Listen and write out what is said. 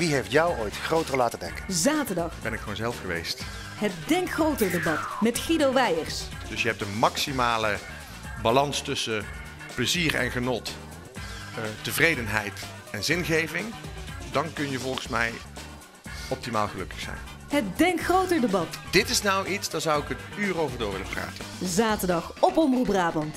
Wie heeft jou ooit groter laten denken? Zaterdag, Ben ik gewoon zelf geweest. het Denk Groter debat met Guido Weijers. Dus je hebt een maximale balans tussen plezier en genot, eh, tevredenheid en zingeving. Dan kun je volgens mij optimaal gelukkig zijn. Het Denk Groter debat. Dit is nou iets, daar zou ik het uur over door willen praten. Zaterdag op Omroep Brabant.